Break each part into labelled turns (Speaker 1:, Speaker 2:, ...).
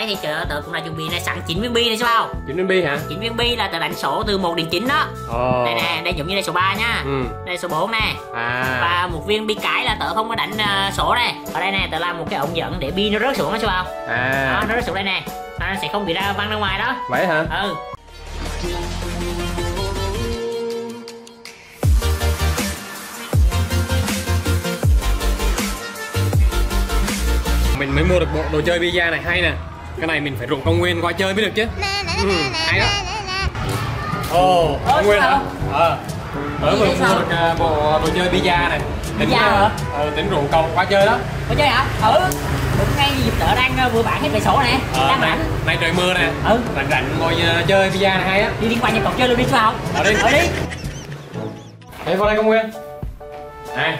Speaker 1: đây thì tớ, tớ cũng đã chuẩn bị này sẵn 9 viên bi này sao không?
Speaker 2: 9 viên bi hả?
Speaker 1: 9 viên bi là tớ đánh số từ 1 đến 9 đó.
Speaker 2: Ồ.
Speaker 1: Đây nè đây giống như đây số 3 nha.
Speaker 2: Ừ.
Speaker 1: Đây số 4 nè.
Speaker 2: À.
Speaker 1: Và một viên bi cái là tớ không có đánh uh, số này ở đây nè tớ làm một cái ống dẫn để bi nó rớt xuống đó sao không? Đó
Speaker 2: à
Speaker 1: nó rớt xuống đây nè. Nó sẽ không bị ra văng ra ngoài đó.
Speaker 2: Vậy hả?
Speaker 1: Ừ.
Speaker 2: Mình mới mua được bộ đồ chơi pizza này hay nè cái này mình phải rủ công nguyên qua chơi mới được chứ. Ừ, hay đó. ồ công nguyên hả? ờ. Ở vừa mua được à, bộ đồ chơi pizza này. Tính
Speaker 1: Pizza hả?
Speaker 2: ờ, tính rủ công qua chơi đó.
Speaker 1: Có chơi hả? Ừ. Đúng ngay dịp tớ đang ờ, vừa bán hết vé số nè.
Speaker 2: Ờ,
Speaker 1: đang
Speaker 2: này,
Speaker 1: bán.
Speaker 2: này trời mưa nè.
Speaker 1: Ừ.
Speaker 2: Rảnh rảnh ngồi à, chơi pizza này hay á.
Speaker 1: Đi đi qua nhà cổng chơi luôn đi sao
Speaker 2: ở đi.
Speaker 1: Ở đi.
Speaker 2: Đây vào đây công nguyên. Này.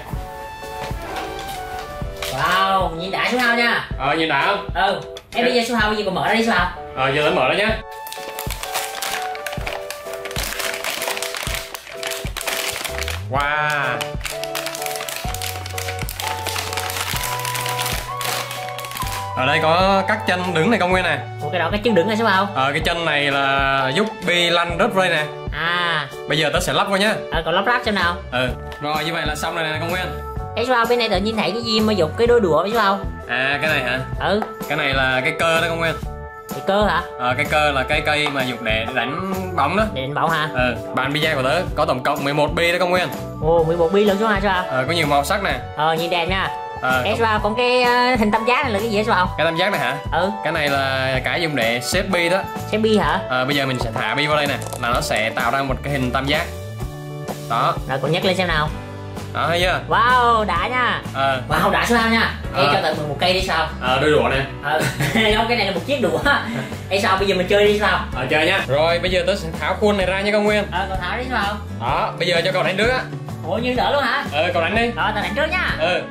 Speaker 1: Wow nhìn đã số hao nha?
Speaker 2: Ờ nhìn đã. Không
Speaker 1: ừ em bây giờ số hao bây giờ còn mở ra đi số hao?
Speaker 2: Ờ giờ tới mở ra nhá. Wow. Ở đây có các chân đứng này công nguyên nè
Speaker 1: một cái đó cái chân đứng này số hao?
Speaker 2: Ờ cái chân này là giúp bi lăn rớt rơi nè.
Speaker 1: À.
Speaker 2: Bây giờ tớ sẽ lắp vào nhá.
Speaker 1: Ờ, còn lắp ráp xem nào.
Speaker 2: Ừ. Rồi như vậy là xong rồi nè công nguyên
Speaker 1: Số hao bên này tự nhìn thấy cái gì mà dùng cái đôi đũa số hao
Speaker 2: à cái này hả?
Speaker 1: Ừ.
Speaker 2: Cái này là cái cơ đó công nguyên.
Speaker 1: Cái cơ hả?
Speaker 2: Ờ cái cơ là cái cây mà dùng để đánh bóng đó.
Speaker 1: Để đánh bóng hả?
Speaker 2: Ừ bàn pizza của tớ có tổng cộng 11 bi đó công nguyên.
Speaker 1: Ồ 11 bi số hao số hao
Speaker 2: ờ có nhiều màu sắc nè.
Speaker 1: Ờ nhìn đẹp nha.
Speaker 2: Ờ
Speaker 1: hao còn cái ờ, hình tam giác này là cái gì số hao
Speaker 2: cái tam giác này hả?
Speaker 1: Ừ.
Speaker 2: Cái này là cái dùng để xếp bi đó.
Speaker 1: Xe bi hả?
Speaker 2: À, bây giờ mình sẽ thả bi vào đây nè là nó sẽ tạo ra một cái hình tam giác. Đó.
Speaker 1: Rồi còn nhấc lên xem nào
Speaker 2: đó thấy chưa?
Speaker 1: Wow đã nha.
Speaker 2: Ờ.
Speaker 1: Wow đã số hao nha Ê
Speaker 2: Ờ.
Speaker 1: cho tận một cây đi sao?
Speaker 2: À, đôi đũa nè.
Speaker 1: Ờ không cái này là một chiếc đũa. Ê sao bây giờ mình chơi đi sao?
Speaker 2: Ờ chơi nhá rồi bây giờ tớ sẽ tháo khuôn này ra nha công nguyên.
Speaker 1: Ờ còn tháo đi sao?
Speaker 2: Đó bây giờ cho cậu đánh trước á.
Speaker 1: Ủa như đỡ luôn hả?
Speaker 2: Ờ cậu đánh đi.
Speaker 1: Rồi tao đánh trước nha.
Speaker 2: Ừ.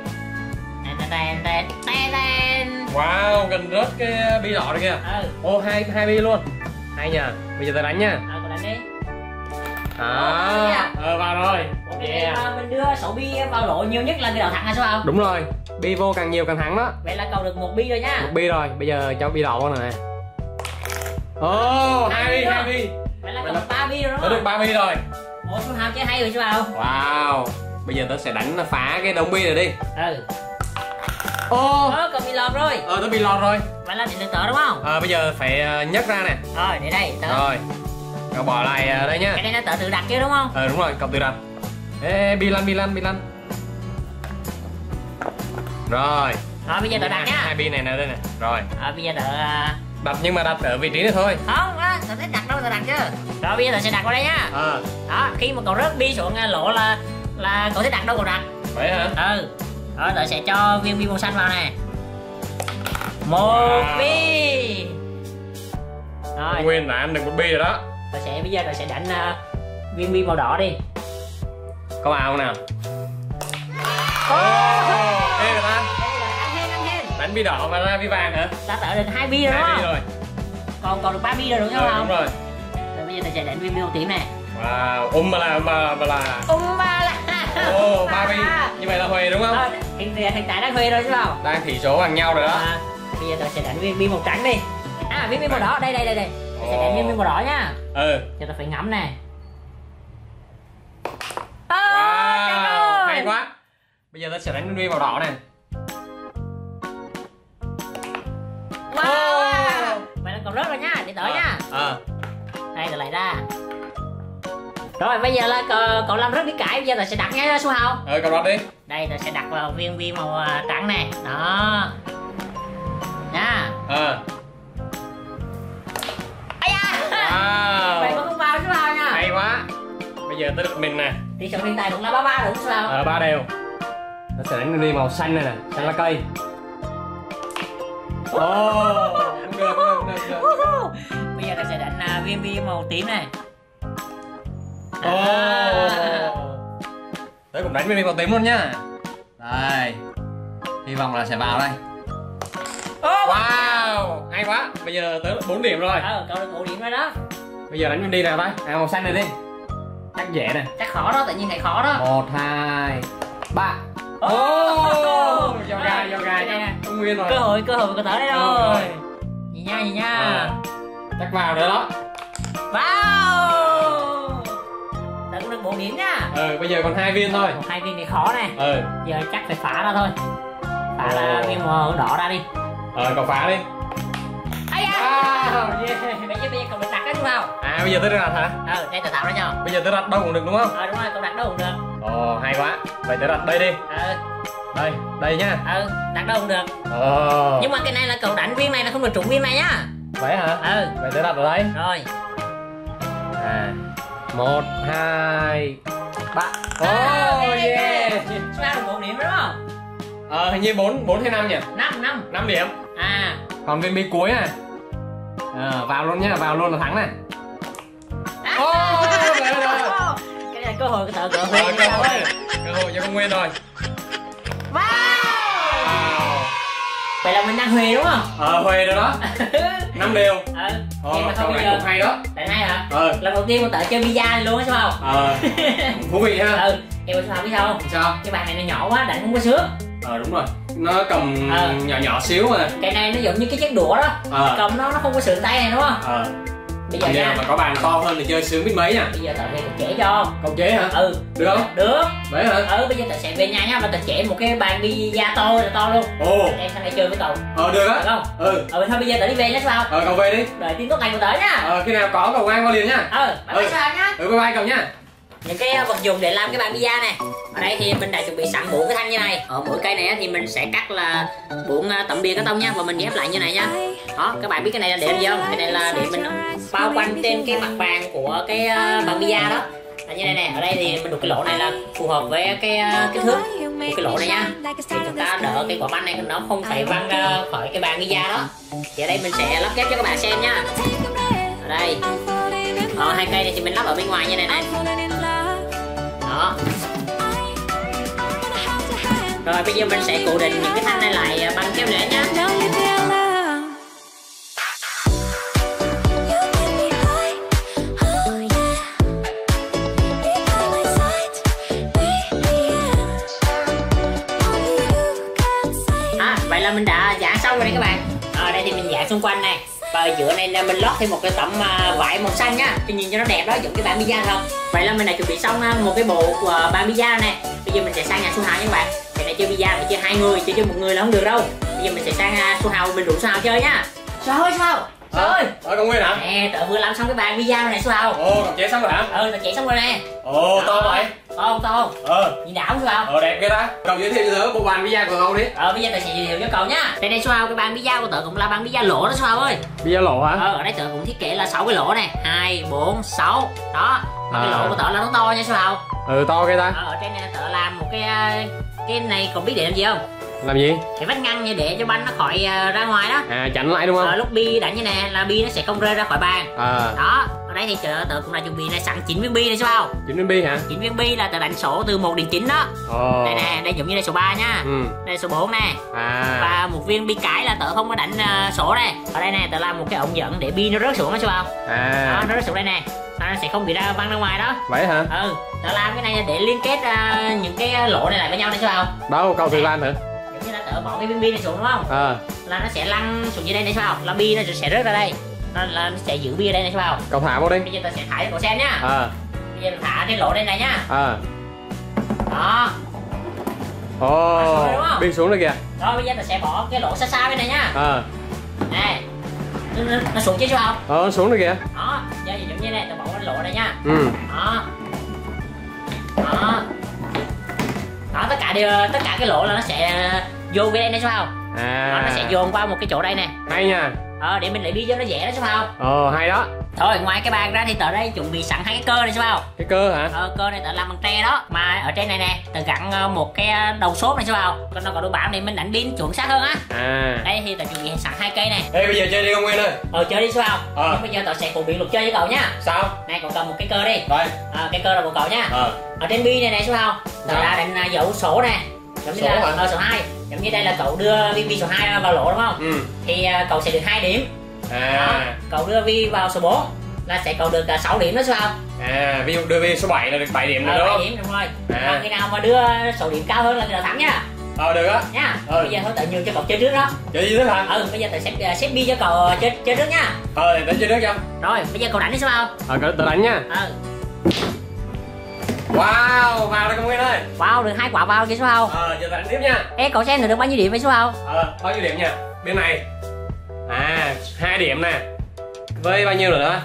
Speaker 2: Wow gần rớt cái bi đỏ rồi kìa.
Speaker 1: Ừ.
Speaker 2: Ô hai hai bi luôn. Hay nhờ. Bây giờ tớ đánh nha.
Speaker 1: Ờ còn đánh đi.
Speaker 2: Đó. Ờ vào rồi
Speaker 1: Này mà mình đưa sổ bi vào lỗ nhiều nhất là cái đầu thẳng hay sao không?
Speaker 2: Đúng rồi bi vô càng nhiều càng thắng đó.
Speaker 1: Vậy là cậu được một bi rồi nha.
Speaker 2: Một bi rồi bây giờ cho bi vào nè. Ồ hai bi hai bi.
Speaker 1: Vậy là cậu được ba bi rồi đúng
Speaker 2: được ba bi rồi.
Speaker 1: Ủa số hao chơi hay rồi sao không
Speaker 2: wow bây giờ tớ sẽ đánh phá cái đống bi này đi.
Speaker 1: Ừ.
Speaker 2: Ô
Speaker 1: ờ cậu bị lọt rồi.
Speaker 2: Ờ tớ bị lọt rồi.
Speaker 1: Vậy là để được tớ đúng không?
Speaker 2: Ờ bây giờ phải ờ, nhấc ra nè.
Speaker 1: Rồi để đây tớ.
Speaker 2: Rồi cậu bỏ lại ờ, đây nhá.
Speaker 1: Cái này nó tự tự đặt chứ đúng không?
Speaker 2: Ờ đúng rồi cậu tự đặt ê bi lăn bi lăn bi lăn rồi.
Speaker 1: Rồi bây giờ tự đặt nha.
Speaker 2: hai bi này nè đây nè. Rồi.
Speaker 1: Rồi bây giờ tự à,
Speaker 2: đặt nhưng mà đặt ở vị trí này thôi.
Speaker 1: Không á tự thích đặt đâu tự đặt chứ. Rồi bây giờ tự sẽ đặt vào đây nhá
Speaker 2: ờ.
Speaker 1: Đó khi mà cậu rớt bi xuống à, lỗ là là cậu thích đặt đâu cậu đặt.
Speaker 2: Vậy hả?
Speaker 1: Ừ. Đó tự sẽ cho viên bi màu xanh vào nè một
Speaker 2: Wow.
Speaker 1: bi rồi.
Speaker 2: Nguyên đã ăn được một bi rồi đó.
Speaker 1: Tự sẽ bây giờ tự sẽ đánh à, viên bi màu đỏ đi
Speaker 2: có vào không nào? Ta
Speaker 1: ăn hen ăn hen
Speaker 2: đánh bi đỏ mà ra bi vàng hả?
Speaker 1: Ta tự được hai bi rồi
Speaker 2: hai bi
Speaker 1: không?
Speaker 2: rồi.
Speaker 1: Còn còn được ba bi rồi đúng không?
Speaker 2: đúng rồi.
Speaker 1: Rồi bây giờ tự sẽ đánh viên bi màu tím này
Speaker 2: wow um mà là um mà mà là
Speaker 1: ung ba la
Speaker 2: ô ba bi. Như vậy là huề đúng không?
Speaker 1: Ờ, hiện hiện tại đang thuê rồi chứ không?
Speaker 2: Đang tỷ số bằng nhau rồi đó.
Speaker 1: À, bây giờ tôi sẽ đánh viên bi màu trắng đi. À viên bi màu đỏ đây đây đây đây. Tôi sẽ đánh viên bi màu đỏ nha.
Speaker 2: Ừ.
Speaker 1: Cho tôi phải ngắm nè Ô,
Speaker 2: wow
Speaker 1: trời ơi.
Speaker 2: Hay quá. Bây giờ ta sẽ đánh bi màu đỏ này.
Speaker 1: Wow vậy là còn rớt rồi nha để đỡ nha.
Speaker 2: ờ.
Speaker 1: Đây rồi lại ra. Rồi bây giờ là cậu, cậu làm rớt cái cải bây giờ tôi sẽ đặt nha số hào.
Speaker 2: Ờ cậu đặt đi.
Speaker 1: Đây tôi sẽ đặt vào viên bi màu à, trắng nè đó. Nha.
Speaker 2: Ờ.
Speaker 1: ai
Speaker 2: giờ tới được mình nè.
Speaker 1: Thì số hiện tại cũng là ba ba đúng hào
Speaker 2: ờ ba đều. Nó sẽ đánh đi màu xanh này nè xanh lá cây. Ồ! Không được không được không được,
Speaker 1: bây giờ tôi sẽ đánh à, viên bi màu tím này.
Speaker 2: Ồ!
Speaker 1: À.
Speaker 2: tới cũng đánh bi màu tím luôn nhá. Đây. Hy vọng là sẽ vào đây.
Speaker 1: Ô,
Speaker 2: wow! Hay quá. Bây giờ tới 4 điểm rồi.
Speaker 1: Ờ cậu được ổ điểm rồi đó.
Speaker 2: Bây giờ đánh đi nào đây à, màu xanh này đi chắc dễ nè
Speaker 1: chắc khó đó tự nhiên lại khó đó.
Speaker 2: Một hai ba.
Speaker 1: Ô,
Speaker 2: do gà do gà
Speaker 1: Đây
Speaker 2: nha. không nguyên rồi.
Speaker 1: Cơ hội cơ hội của tớ đây
Speaker 2: Ừ,
Speaker 1: rồi nhìn nha gì nha.
Speaker 2: À, chắc vào rồi đó
Speaker 1: tự cũng được bộ điểm nha.
Speaker 2: Ừ bây giờ còn hai viên thôi.
Speaker 1: Hai viên thì khó này
Speaker 2: ừ.
Speaker 1: Giờ chắc phải phá ra thôi. Phá ra
Speaker 2: Ồ.
Speaker 1: viên màu đỏ ra đi.
Speaker 2: Ờ cậu phá đi.
Speaker 1: Da.
Speaker 2: Wow,
Speaker 1: bây giờ bây giờ cậu được đặt cái đúng không
Speaker 2: à bây giờ tới đặt hả?
Speaker 1: Ờ đây tao tạo ra cho
Speaker 2: bây giờ tới đặt đâu cũng được đúng không?
Speaker 1: Ờ đúng rồi cậu đặt đâu cũng được.
Speaker 2: Ồ hay quá. Vậy tới đặt đây đi.
Speaker 1: Ờ
Speaker 2: đây đây nhá
Speaker 1: ờ đặt đâu cũng được.
Speaker 2: Ồ
Speaker 1: nhưng mà cái này là cậu đánh viên này là không được trúng viên này nhá.
Speaker 2: Vậy hả?
Speaker 1: Ừ.
Speaker 2: Vậy tới đặt ở đây.
Speaker 1: Rồi.
Speaker 2: À một hai ba.
Speaker 1: À,
Speaker 2: oh yeah.
Speaker 1: Chúng ta được một điểm đúng không?
Speaker 2: Ờ hình như bốn bốn hay năm nhỉ?
Speaker 1: Năm năm.
Speaker 2: Năm điểm.
Speaker 1: À.
Speaker 2: Còn viên bi cuối à ờ vào luôn nhá vào luôn là thắng này.
Speaker 1: À. cái này cơ hội của tớ cỡ
Speaker 2: Ờ,
Speaker 1: Huy
Speaker 2: cơ hội. Cơ hội cho con nguyên rồi.
Speaker 1: Wow. Vậy là mình đang Huy đúng không?
Speaker 2: Ờ huề rồi đó. Năm đều.
Speaker 1: Ờ
Speaker 2: ờ
Speaker 1: mà
Speaker 2: câu
Speaker 1: bây
Speaker 2: này cũng hay đó.
Speaker 1: Tại này hả?
Speaker 2: Ờ.
Speaker 1: Lần đầu tiên mà tớ chơi pizza này luôn á sao không?
Speaker 2: Ờ thú vị ha.
Speaker 1: Ừ em sao biết sao không?
Speaker 2: Sao.
Speaker 1: Cái bàn này nó nhỏ quá đánh không có sướng
Speaker 2: ờ đúng rồi. Nó cầm
Speaker 1: Ờ.
Speaker 2: nhỏ nhỏ xíu mà.
Speaker 1: Cái này nó giống như cái chiếc đũa đó.
Speaker 2: Ờ.
Speaker 1: Cầm nó nó không có sướng tay này đúng không?
Speaker 2: Ờ
Speaker 1: bây giờ
Speaker 2: giờ
Speaker 1: nha.
Speaker 2: mà có bàn to hơn thì chơi sướng biết mấy nha.
Speaker 1: Bây giờ về tớ chế cho
Speaker 2: câu chế hả?
Speaker 1: Ừ.
Speaker 2: Được không?
Speaker 1: Được.
Speaker 2: Đấy hả?
Speaker 1: Ừ bây giờ tớ sẽ về nhà nhá và tớ chế một cái bàn pizza to là to luôn.
Speaker 2: Ồ.
Speaker 1: Em sang đây chơi với cậu
Speaker 2: ờ được
Speaker 1: được
Speaker 2: á
Speaker 1: không?
Speaker 2: Ừ.
Speaker 1: Ừ thôi bây giờ tớ đi về nhé sao?
Speaker 2: Ờ cậu về đi.
Speaker 1: Đợi tin tốt lành của tớ nhá
Speaker 2: ờ khi nào có cậu ngang qua liền nhá
Speaker 1: ừ bye bye
Speaker 2: Ừ.
Speaker 1: nhá
Speaker 2: ừ bye bye cậu nhá
Speaker 1: những cái ờ, vật dụng để làm cái bàn pizza này. Ở đây thì mình đã chuẩn bị sẵn bốn cái thanh như này. Ở mỗi cây này thì mình sẽ cắt là bốn uh, tấm bìa cắt tông nha và mình ghép lại như này nha. Đó các bạn biết cái này là để làm gì không? Cái này là để mình bao quanh trên cái mặt bàn của cái ờ, bàn pizza đó. Là như này nè ở đây thì mình đục cái lỗ này là phù hợp với cái kích cái thước của cái lỗ này nha. Thì chúng ta đỡ cái quả banh này nó không phải văng ra khỏi cái bàn pizza đó. Thì ở đây mình sẽ lắp ghép cho các bạn xem nha. Ở đây. Ờ, hai cây này thì mình lắp ở bên ngoài như này này đó. Rồi, bây giờ mình sẽ cố định những cái thanh này lại à, bằng keo lẻ nhá. À, vậy là mình đã giãn xong rồi đấy các bạn. Ở đây thì mình giãn xung quanh này và giữa này là mình lót thêm một cái tấm à, vải màu xanh nhá cho nhìn cho nó đẹp đó giống cái bàn pizza không vậy là mình đã chuẩn bị xong à, một cái bộ của bàn pizza này bây giờ mình sẽ sang nhà su hào nha các bạn. Thì này chơi pizza phải chơi hai người chơi chơi một người là không được đâu. Bây giờ mình sẽ sang à, su hào mình rủ su hào chơi nhá sao hào ơi su su hào ơi.
Speaker 2: ờ cậu nguyên hả?
Speaker 1: Nè tớ vừa làm xong cái bàn pizza này su hào
Speaker 2: ồ cậu chế xong rồi hả?
Speaker 1: Ừ tớ chạy xong rồi nè.
Speaker 2: Ồ to vậy?
Speaker 1: To không to không?
Speaker 2: Ờ.
Speaker 1: Nhìn đảo không su hào
Speaker 2: ờ đẹp ghê ta. Cậu giới thiệu cho tớ bộ bàn pizza của cậu đi.
Speaker 1: Ờ bây giờ tớ sẽ giới thiệu cho cậu nhá. Đây này su hào cái bàn pizza của tớ cũng là bàn pizza lỗ đó hào ơi?
Speaker 2: Pizza lỗ hả?
Speaker 1: Ờ ở đây tớ cũng thiết kế là 6 cái lỗ này. Hai bốn sáu. Đó. Mà cái
Speaker 2: À.
Speaker 1: lỗ của tớ là nó to nha su hào
Speaker 2: ừ to ghê ta.
Speaker 1: Ờ, ở trên này tớ làm một cái cái này còn biết để làm gì không
Speaker 2: làm gì?
Speaker 1: Cái vách ngăn như để cho banh nó khỏi à, ra ngoài đó.
Speaker 2: À chặn lại đúng
Speaker 1: ờ,
Speaker 2: không
Speaker 1: lúc bi đánh như nè là bi nó sẽ không rơi ra khỏi bàn.
Speaker 2: À.
Speaker 1: Đó ở đây thì tớ, tớ cũng đã chuẩn bị này sẵn 9 viên bi này sao?
Speaker 2: Chín viên bi hả?
Speaker 1: 9 viên bi là tớ đánh số từ 1 đến 9 đó.
Speaker 2: Ồ.
Speaker 1: Đây nè đây giống như đây số 3 nha.
Speaker 2: Ừ.
Speaker 1: Đây số 4 nè.
Speaker 2: À.
Speaker 1: Và một viên bi cái là tớ không có đánh à, sổ này ở đây nè tớ làm một cái ống dẫn để bi nó rớt xuống đó sao đó
Speaker 2: à.
Speaker 1: Nó rớt xuống đây nè. Nó sẽ không bị ra văng ra ngoài đó.
Speaker 2: Vậy hả?
Speaker 1: Ừ tớ làm cái này là để liên kết à, những cái lỗ này lại với nhau này sao
Speaker 2: đâu cậu thử làm thử
Speaker 1: bỏ cái viên bi này xuống đúng không?
Speaker 2: À
Speaker 1: là nó sẽ lăn xuống dưới đây này sao là bi nó sẽ rớt ra đây. Nó, là nó sẽ giữ bi ở đây này sao
Speaker 2: cậu thả vào đi.
Speaker 1: Bây giờ tớ sẽ thả cho cậu xem nhá.
Speaker 2: À
Speaker 1: bây giờ thả cái lỗ đây này nhá.
Speaker 2: À
Speaker 1: đó.
Speaker 2: Ồ
Speaker 1: không?
Speaker 2: bi xuống rồi kìa.
Speaker 1: Rồi bây giờ tớ sẽ bỏ cái lỗ xa xa bên này nhá.
Speaker 2: À
Speaker 1: nè. Nó, nó, nó xuống chứ sao
Speaker 2: ờ xuống rồi kìa.
Speaker 1: Đó giờ giống như này tớ bỏ cái lỗ đây nhá.
Speaker 2: Ừ.
Speaker 1: Đó. Đó. Đó tất cả đều tất cả cái lỗ là nó sẽ vô bên đây này sao
Speaker 2: à.
Speaker 1: Đó, nó sẽ dồn qua một cái chỗ đây nè.
Speaker 2: Hay nha.
Speaker 1: Ờ để mình lấy bi cho nó dễ đó sao không?
Speaker 2: Ờ hay đó.
Speaker 1: Thôi ngoài cái bàn ra thì tớ đây chuẩn bị sẵn hai cái cơ này sao không?
Speaker 2: Cái cơ hả?
Speaker 1: Ờ cơ này tớ làm bằng tre đó. Mà ở trên này nè tớ gắn ờ, một cái ờ, đầu xốp này sao không? Còn nó có đồ bảo để mình đánh pin chuẩn xác hơn á.
Speaker 2: À.
Speaker 1: Đây thì tớ chuẩn bị sẵn hai cây này
Speaker 2: Ê bây giờ chơi đi công nguyên ơi.
Speaker 1: Ờ chơi đi sao không?
Speaker 2: Ờ.
Speaker 1: Bây giờ tớ sẽ phổ biến luật chơi với cậu nhá
Speaker 2: Sao?
Speaker 1: này cậu cầm một cái cơ đi.
Speaker 2: Đây
Speaker 1: ờ, cái cơ là của cậu nhá
Speaker 2: Ờ.
Speaker 1: Ở trên bi này này sao không? Tớ
Speaker 2: Dạ.
Speaker 1: đã đánh ờ, dấu số nè giống như
Speaker 2: Số
Speaker 1: là ờ, số 2 giống như đây là cậu đưa vi, vi số 2 vào lỗ đúng không?
Speaker 2: Ừ.
Speaker 1: Thì ờ, cậu sẽ được hai điểm. Đó.
Speaker 2: À
Speaker 1: cậu đưa vi vào số 4 là sẽ cậu được uh, 6 điểm đó sao? Không
Speaker 2: À ví dụ đưa về số 7 là được 7 điểm nữa
Speaker 1: Ờ,
Speaker 2: đúng không?
Speaker 1: điểm đúng rồi.
Speaker 2: À.
Speaker 1: Còn khi nào mà đưa số điểm cao hơn là người nào thắng nhá
Speaker 2: ờ được á.
Speaker 1: Nha.
Speaker 2: Ừ.
Speaker 1: bây giờ thôi tự nhường cho cậu chơi trước đó.
Speaker 2: Chơi gì nữa hả
Speaker 1: ừ bây giờ tớ xếp xếp bi cho cậu chơi chơi trước nha.
Speaker 2: Ờ để tớ chơi trước cho.
Speaker 1: Rồi bây giờ cậu đánh đi sao
Speaker 2: ờ cậu- tớ đánh nha.
Speaker 1: Ừ
Speaker 2: wow vào đây công nguyên ơi.
Speaker 1: Wow được hai quả vào kia số không?
Speaker 2: Ờ giờ đánh tiếp nha.
Speaker 1: Ê cậu xem được bao nhiêu điểm với số không?
Speaker 2: Ờ bao nhiêu điểm nhỉ bên này. À hai điểm nè. Với bao nhiêu nữa?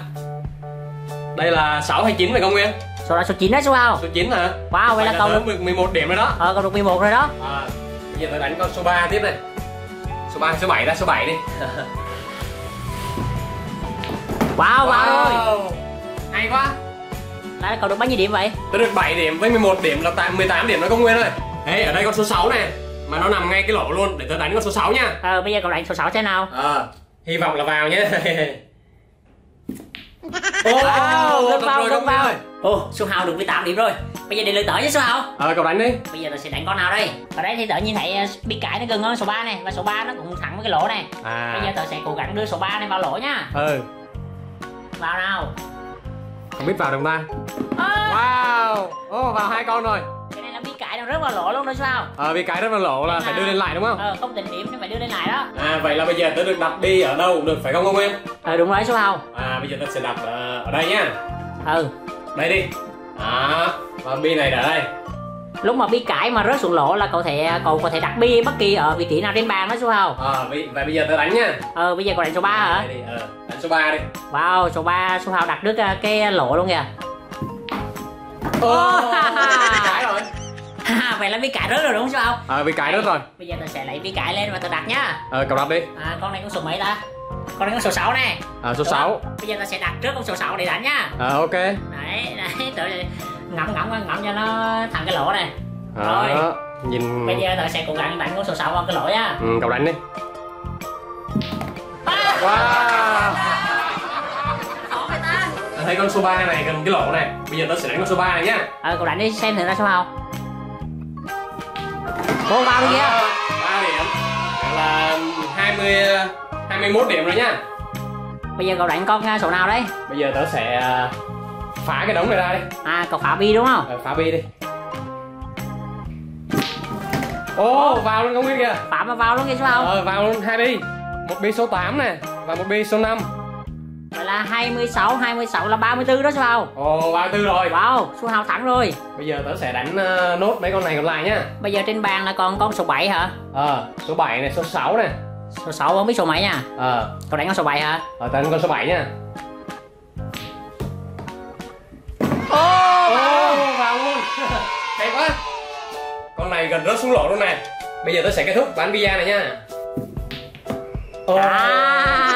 Speaker 2: Đây là 6 hay 9 phải không Nguyên?
Speaker 1: số là số 9 đó số không?
Speaker 2: Số 9 hả?
Speaker 1: wow vậy là cậu được
Speaker 2: 11 điểm rồi đó.
Speaker 1: Ờ cậu được 11 rồi đó.
Speaker 2: À, Bây giờ tôi đánh con số 3 tiếp này. Số 3 số 7 ra số 7 đi.
Speaker 1: Wow wow. rồi.
Speaker 2: Hay quá
Speaker 1: là cậu được bao nhiêu điểm vậy
Speaker 2: Tôi được 7 điểm với 11 điểm là tại 18 điểm đó công Nguyên ơi Ê ở đây con số 6 này Mà nó nằm ngay cái lỗ luôn để tôi đánh con số 6 nha
Speaker 1: ờ bây giờ cậu đánh số 6 xem nào
Speaker 2: Ờ Hy vọng là vào nhé Ô, được
Speaker 1: vào,
Speaker 2: rồi Nguyên
Speaker 1: vào.
Speaker 2: ơi
Speaker 1: Ồ, số hào được 18 điểm rồi. Bây giờ để lựa tỏi với số hào.
Speaker 2: Ờ cậu đánh đi
Speaker 1: Bây giờ tôi sẽ đánh con nào đây? Ở đây thì tự nhiên thấy uh, bi cải nó gần hơn số 3 này và số 3 nó cũng thẳng với cái lỗ này. Bây giờ
Speaker 2: À
Speaker 1: tôi sẽ cố gắng đưa số 3 này vào lỗ nha.
Speaker 2: Ừ
Speaker 1: Vào nào.
Speaker 2: Không biết vào được không ta
Speaker 1: À,
Speaker 2: Wow Ô vào hai con rồi
Speaker 1: cái này là bi cải nó rớt vào lỗ luôn đó sao?
Speaker 2: Ờ vì cái rất là lộ là phải đưa lên lại đúng không
Speaker 1: Ờ, không tính điểm nên phải đưa lên lại đó.
Speaker 2: À vậy là bây giờ tớ được đặt đi ở đâu cũng được phải không ông em?
Speaker 1: Ờ, đúng rồi số hào.
Speaker 2: À bây giờ tớ sẽ đặt ờ, ở đây nhá
Speaker 1: Ừ.
Speaker 2: Đây đi Đó Và bi này để đây
Speaker 1: Lúc mà bi cải mà rớt xuống lỗ là cậu thể cậu có thể đặt bi bất kỳ ở vị trí nào trên bàn đó số hào.
Speaker 2: À vậy, vậy bây giờ tớ đánh nhá
Speaker 1: Ờ, bây giờ cậu đánh số 3 hả?
Speaker 2: Đây đi, ờ, đánh số 3 đi
Speaker 1: Wow, số 3 số hào đặt trước uh, cái lỗ luôn kìa. Oh.
Speaker 2: cái rồi
Speaker 1: Ha, vậy là bi cải rớt rồi đúng không hào?
Speaker 2: À vì cái đó rồi
Speaker 1: Bây giờ tôi sẽ lấy bi cải lên và tôi đặt nhá.
Speaker 2: Ờ cậu đặt đi
Speaker 1: À, con này con số mấy ta? Con này con số 6 này.
Speaker 2: À số
Speaker 1: Đúng
Speaker 2: 6
Speaker 1: không? Bây giờ ta sẽ đặt trước con số 6 để đánh nhá.
Speaker 2: À ok
Speaker 1: Đấy, đấy, tự ngậm ngậm ngậm cho nó thẳng cái lỗ này. Rồi.
Speaker 2: Đó Nhìn
Speaker 1: Bây giờ ta sẽ cố gắng đánh con số 6 vào cái lỗ nhá.
Speaker 2: ừ, cậu đánh đi
Speaker 1: À,
Speaker 2: Wow thấy con số 3 này gần cái lỗ này Bây giờ tớ sẽ đánh con số 3 này nhá
Speaker 1: Ờ, cậu đánh đi xem thử ra số nào. Cô vào đi kia.
Speaker 2: 3 điểm là 20 21 điểm rồi nhá
Speaker 1: Bây giờ cậu đánh con uh, số nào đấy?
Speaker 2: Bây giờ tớ sẽ à, phá cái đống này ra đi
Speaker 1: À, cậu phá bi đúng không?
Speaker 2: Ờ, phá bi đi Ô, vào luôn công nguyên kìa
Speaker 1: Phá mà vào luôn kia số nào?
Speaker 2: Ờ, vào luôn hai bi Một bi số 8 này Và một bi số 5
Speaker 1: Vậy là 26, 26 là 34 đó số nào?
Speaker 2: Ồ, 34 rồi
Speaker 1: Wow, số hào thẳng rồi.
Speaker 2: Bây giờ tớ sẽ đánh ờ, nốt mấy con này còn lại nhá
Speaker 1: Bây giờ trên bàn là còn con số 7 hả?
Speaker 2: Ờ, số 7 này, số 6 này
Speaker 1: Số 6 không biết số mấy nha.
Speaker 2: Ờ,
Speaker 1: Cậu đánh con số 7 hả?
Speaker 2: ờ tớ đánh con số 7 nhá
Speaker 1: Ô,
Speaker 2: Ô, vào luôn Hay quá Con này gần rớt xuống lỗ luôn này Bây giờ tớ sẽ kết thúc bán pizza này nha Ô,
Speaker 1: À.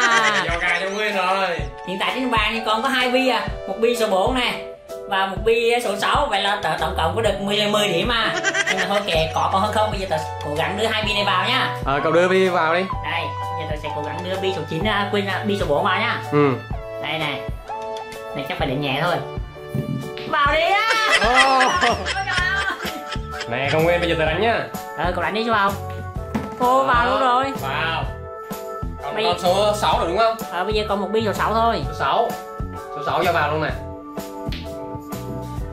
Speaker 1: Hiện tại trên bàn thì còn có hai bi à, một bi số 4 này và một bi số 6 vậy là tổng cộng có được 10 10 điểm mà. Nhưng mà thôi kệ, có còn hơn không bây giờ tớ cố gắng đưa hai bi này vào nhá.
Speaker 2: Ờ, cậu đưa bi vào đi
Speaker 1: Đây, bây giờ tớ sẽ cố gắng đưa bi số 9 à, quên à, bi số 4 vào nhá.
Speaker 2: Ừ
Speaker 1: Đây này. Này chắc phải để nhẹ thôi. Vào đi á.
Speaker 2: Ô. Nè không nguyên bây giờ tớ đánh nhá
Speaker 1: Ờ, cậu đánh đi cho vào. Ô, vào luôn rồi.
Speaker 2: Vào
Speaker 1: Bây-
Speaker 2: con số 6 rồi đúng không?
Speaker 1: Ờ, bây giờ còn một bi số 6 thôi.
Speaker 2: Số 6 Số 6 cho vào luôn nè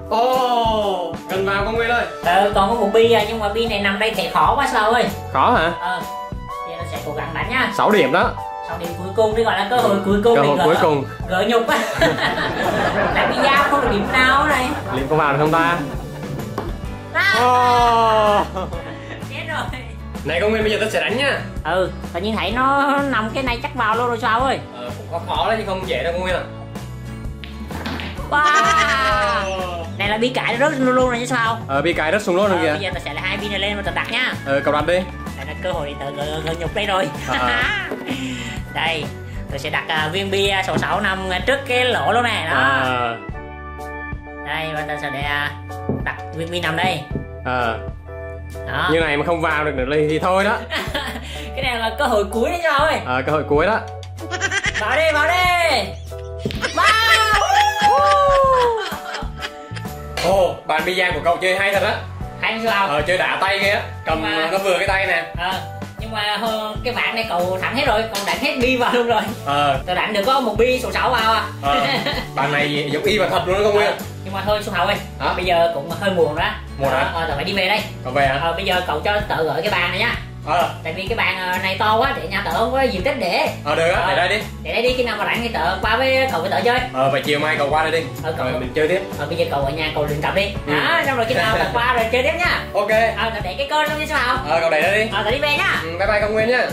Speaker 2: Ô Cần vào không Nguyên ơi
Speaker 1: Ờ, còn có một bi à, nhưng mà bi này nằm đây thể khó quá sao ơi.
Speaker 2: Khó hả?
Speaker 1: Ờ, bây giờ tớ sẽ cố gắng đánh nhá.
Speaker 2: 6 điểm đó
Speaker 1: Sau điểm cuối cùng đi gọi là cơ hội cuối cùng
Speaker 2: Cơ hội
Speaker 1: gỡ-
Speaker 2: cuối cùng
Speaker 1: gỡ nhục á tại vì giao không được điểm nào này
Speaker 2: Liệu có vào được không ta?
Speaker 1: à, rồi
Speaker 2: Này công Nguyên bây giờ tớ sẽ đánh nhá
Speaker 1: ừ tự nhiên thấy nó nằm cái này chắc vào luôn rồi sao ơi?
Speaker 2: Ờ cũng khó khó đấy chứ không dễ đâu công Nguyên à
Speaker 1: wow. Này là bi cải rớt luôn luôn rồi chứ sao?
Speaker 2: Ờ bi cái rất xuống luôn
Speaker 1: ờ,
Speaker 2: rồi
Speaker 1: bây
Speaker 2: kìa
Speaker 1: giờ ta sẽ là hai bi này lên và ta đặt nha.
Speaker 2: Ờ cậu đặt đi.
Speaker 1: Đây là cơ hội để gỡ, gỡ nhục đây rồi.
Speaker 2: Ờ.
Speaker 1: đây tôi sẽ đặt à, viên bi à, số 6 nằm trước cái lỗ luôn này đó.
Speaker 2: Ờ
Speaker 1: đây và ta sẽ để à, đặt viên bi nằm đây.
Speaker 2: Ờ
Speaker 1: đó.
Speaker 2: Như này mà không vào được nữa thì thôi đó.
Speaker 1: Cái này là cơ hội cuối đấy chứ ơi.
Speaker 2: Ờ cơ hội cuối đó.
Speaker 1: Vào đi vào đi.
Speaker 2: Ồ bàn pizza của cậu chơi hay thật á.
Speaker 1: Hay sao
Speaker 2: Ờ chơi đả tay kia Cầm
Speaker 1: Mà-
Speaker 2: nó vừa cái tay nè.
Speaker 1: Ờ nhưng mà cái ván này cậu thắng hết rồi còn đánh hết bi vào luôn rồi.
Speaker 2: Ờ.
Speaker 1: Tôi đánh được có một bi số 6 vào à.
Speaker 2: Ờ, bàn này giống y và thật luôn đó công nguyên
Speaker 1: nhưng mà thôi xuân hậu ơi
Speaker 2: Hả?
Speaker 1: bây giờ cũng hơi muộn đó.
Speaker 2: Muộn hả?
Speaker 1: ờ, tao phải đi về đây.
Speaker 2: Còn về hả?
Speaker 1: ờ, bây giờ cậu cho tớ gửi cái bàn này nhá
Speaker 2: Ờ,
Speaker 1: tại vì cái bàn ờ, này to quá để nhà tớ không có diện tích để.
Speaker 2: Ờ được á,
Speaker 1: Ờ.
Speaker 2: để đây đi.
Speaker 1: để đây đi khi nào mà rảnh thì tớ qua với cậu với tớ chơi.
Speaker 2: Ờ, vậy chiều mai cậu qua đây đi.
Speaker 1: Ờ, cậu-
Speaker 2: Rồi mình chơi tiếp.
Speaker 1: Ờ, bây giờ cậu ở nhà cậu luyện tập đi.
Speaker 2: Ừ.
Speaker 1: đó xong rồi khi nào tớ qua rồi chơi tiếp nhá
Speaker 2: Ok.
Speaker 1: Ờ tớ để cái cơ luôn đi sao
Speaker 2: Ờ, cậu đẩy ra đi.
Speaker 1: Ờ tớ đi về nhá
Speaker 2: ừ, Bye bye công Nguyên nhá